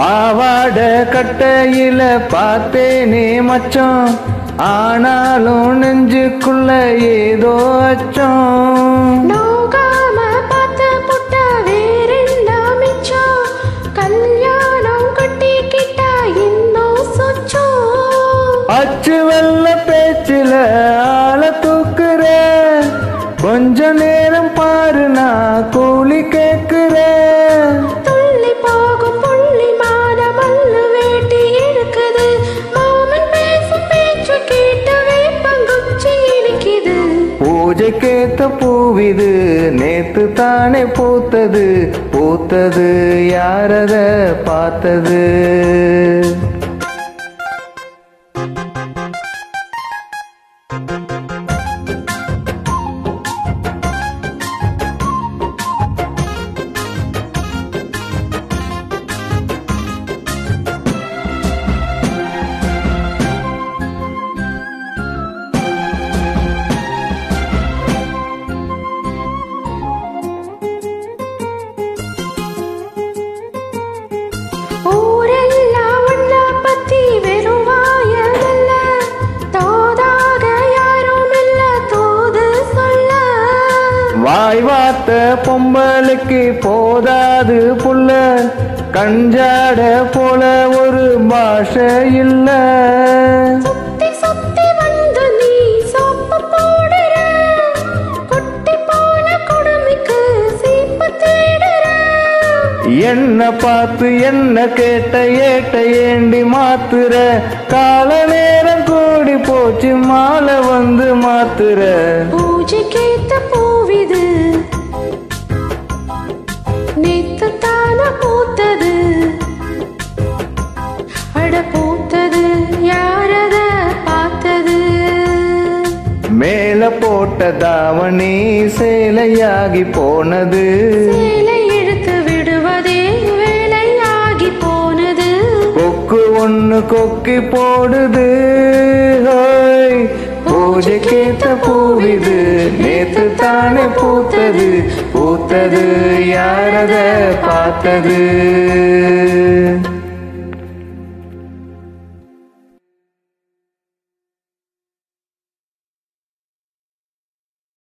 பாவாட கட்டையில பார்த்தேனே மச்சான். ஆனாலும் நெஞ்சுக்குள்ள ஏதோ அச்சம். மிச்சம்? அச்சு வெள்ள பேச்சில ஆள தூக்குற. கொஞ்ச நேரம் பாரு நான் பூஜைக்கேத்த பூவிது நேத்து தானே பூத்தது. பூத்தது யாரத பார்த்தது? வாய் வார்த்த பொம்பளுக்கு போதாது புள்ள. கஞ்சாட போல ஒரு பாஷை இல்ல. என்ன பார்த்து என்ன கேட்ட ஏட்ட ஏண்டி மாத்துற. கால நேரம் கூடி போச்சு மாலை வந்து மாத்துற. பூஜைக்கேத்த போட்ட தாவணி சேலையாகி போனது. சேலை இழுத்து விடுவதே வேலையாகி போனது. கொக்கு ஒண்ணு கொக்கி போடுது. பூஜைக்கேத்த பூவிது. நேத்து தானே பூத்தது. பூத்தது யாரத பார்த்தது?